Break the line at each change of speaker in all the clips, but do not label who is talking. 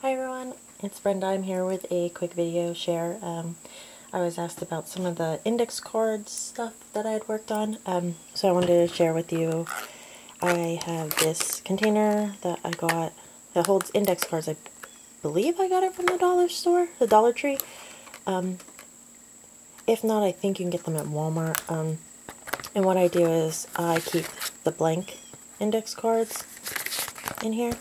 Hi everyone, it's Brenda. I'm here with a quick video share. Um, I was asked about some of the index cards stuff that I had worked on, um, so I wanted to share with you. I have this container that I got that holds index cards. I believe I got it from the dollar store, the Dollar Tree. Um, if not, I think you can get them at Walmart. Um, and what I do is I keep the blank index cards in here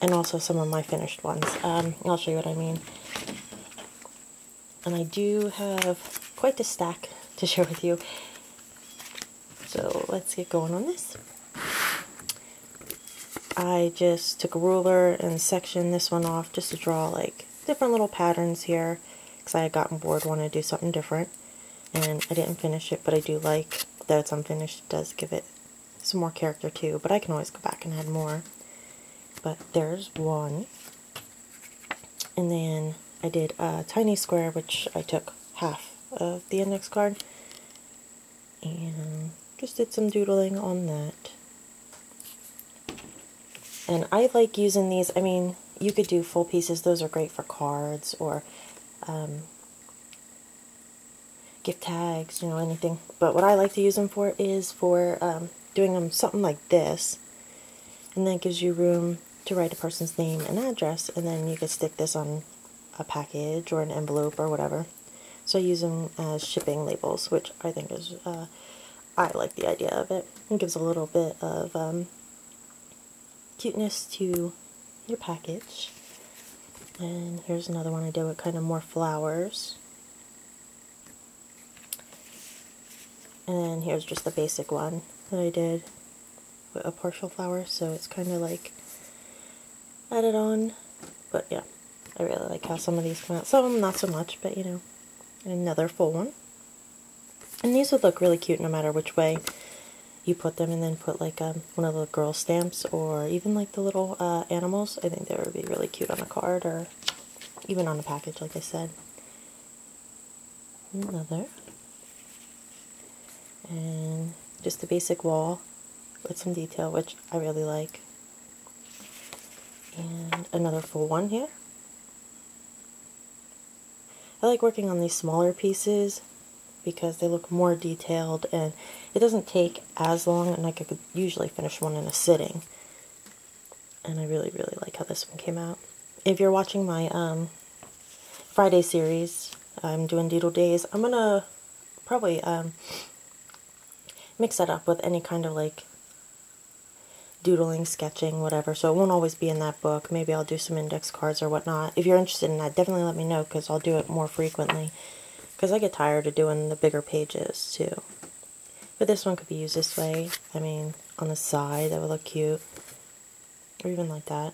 and also some of my finished ones. Um, I'll show you what I mean. And I do have quite a stack to share with you. So let's get going on this. I just took a ruler and sectioned this one off just to draw like different little patterns here because I had gotten bored wanted to do something different and I didn't finish it but I do like that it's unfinished it does give it some more character too but I can always go back and add more but there's one. And then I did a tiny square, which I took half of the index card. And just did some doodling on that. And I like using these, I mean, you could do full pieces. Those are great for cards or um, gift tags, you know, anything. But what I like to use them for is for um, doing them something like this. And that gives you room to write a person's name and address, and then you could stick this on a package or an envelope or whatever. So I use them as shipping labels, which I think is, uh, I like the idea of it. It gives a little bit of um, cuteness to your package. And here's another one I did with kind of more flowers. And then here's just the basic one that I did with a partial flower, so it's kind of like added on. But yeah, I really like how some of these come out. Some not so much, but you know, another full one. And these would look really cute no matter which way you put them and then put like um, one of the girl stamps or even like the little uh, animals. I think they would be really cute on a card or even on a package like I said. Another. And just a basic wall with some detail which I really like and another full one here. I like working on these smaller pieces because they look more detailed and it doesn't take as long and I could usually finish one in a sitting. And I really, really like how this one came out. If you're watching my um, Friday series, I'm doing Doodle Days, I'm going to probably um, mix that up with any kind of like doodling, sketching, whatever. So it won't always be in that book. Maybe I'll do some index cards or whatnot. If you're interested in that, definitely let me know because I'll do it more frequently. Because I get tired of doing the bigger pages too. But this one could be used this way. I mean, on the side, that would look cute. Or even like that.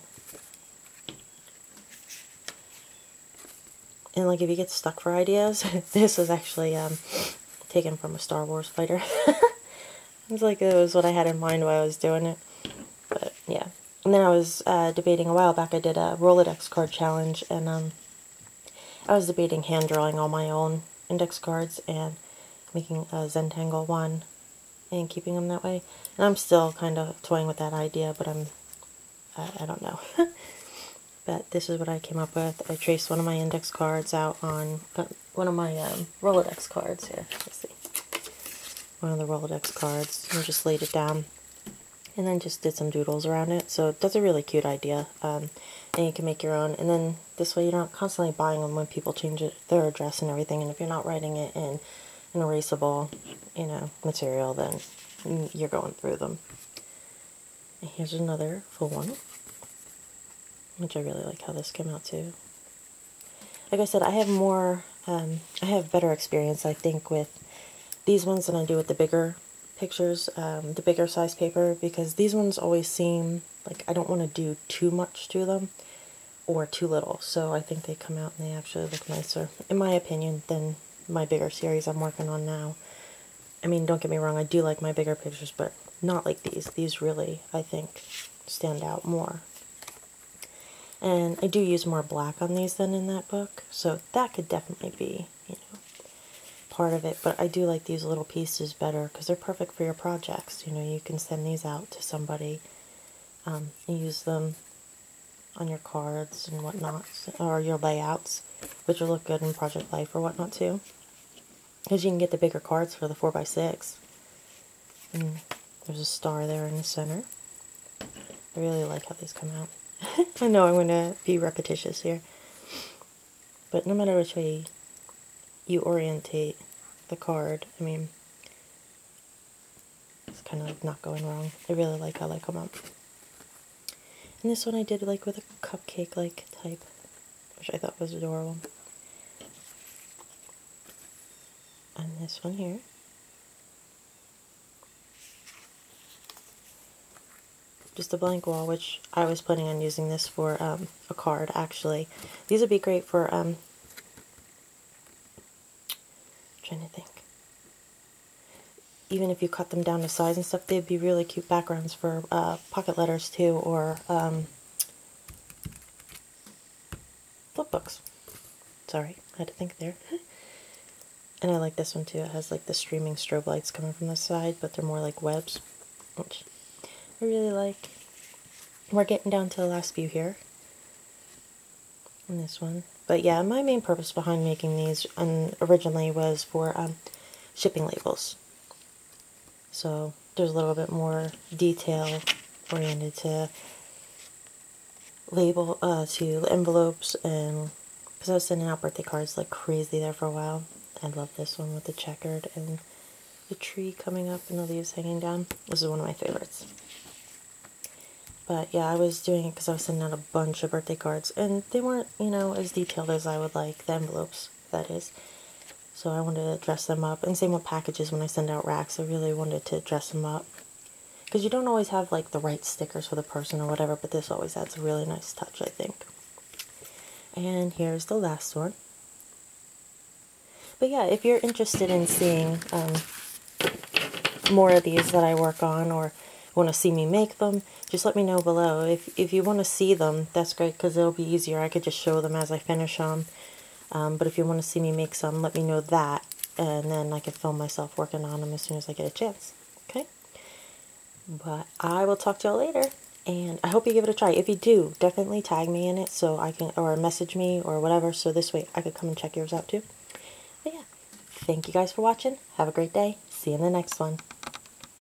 And like if you get stuck for ideas, this was actually um, taken from a Star Wars fighter. it's like it was what I had in mind while I was doing it. And then I was uh, debating a while back, I did a Rolodex card challenge, and um, I was debating hand drawing all my own index cards and making a Zentangle one and keeping them that way. And I'm still kind of toying with that idea, but I'm, uh, I don't know. but this is what I came up with. I traced one of my index cards out on one of my um, Rolodex cards here. Let's see. One of the Rolodex cards. And just laid it down and then just did some doodles around it. So that's a really cute idea. Um, and you can make your own. And then this way you're not constantly buying them when people change it, their address and everything. And if you're not writing it in an erasable, you know, material, then you're going through them. And here's another full one, which I really like how this came out too. Like I said, I have more, um, I have better experience, I think, with these ones than I do with the bigger pictures, um, the bigger size paper, because these ones always seem like I don't want to do too much to them or too little. So I think they come out and they actually look nicer, in my opinion, than my bigger series I'm working on now. I mean, don't get me wrong, I do like my bigger pictures, but not like these. These really, I think, stand out more. And I do use more black on these than in that book, so that could definitely be, you know, part of it, but I do like these little pieces better because they're perfect for your projects. You know, you can send these out to somebody um, and use them on your cards and whatnot, or your layouts, which will look good in Project Life or whatnot too. Because you can get the bigger cards for the 4x6. And there's a star there in the center. I really like how these come out. I know I'm going to be repetitious here. But no matter which way you orientate the card, I mean, it's kind of like not going wrong. I really like how they come up. And this one I did like with a cupcake-like type, which I thought was adorable. And this one here. Just a blank wall, which I was planning on using this for um, a card, actually. These would be great for, um, trying to think. Even if you cut them down to size and stuff, they'd be really cute backgrounds for uh, pocket letters, too, or um, flip books. Sorry, I had to think there. And I like this one too. It has like the streaming strobe lights coming from the side, but they're more like webs, which I really like. We're getting down to the last few here. And this one. But yeah, my main purpose behind making these um, originally was for um, shipping labels. So there's a little bit more detail oriented to label, uh, to envelopes and because I was sending out birthday cards like crazy there for a while. I love this one with the checkered and the tree coming up and the leaves hanging down. This is one of my favorites. But yeah, I was doing it because I was sending out a bunch of birthday cards, and they weren't, you know, as detailed as I would like, the envelopes, that is. So I wanted to dress them up, and same with packages when I send out racks, I really wanted to dress them up. Because you don't always have, like, the right stickers for the person or whatever, but this always adds a really nice touch, I think. And here's the last one. But yeah, if you're interested in seeing um, more of these that I work on or want to see me make them, just let me know below. If, if you want to see them, that's great because it'll be easier. I could just show them as I finish them. Um, but if you want to see me make some, let me know that. And then I can film myself working on them as soon as I get a chance. Okay? But I will talk to y'all later. And I hope you give it a try. If you do, definitely tag me in it so I can, or message me or whatever, so this way I could come and check yours out too. But yeah, thank you guys for watching. Have a great day. See you in the next one.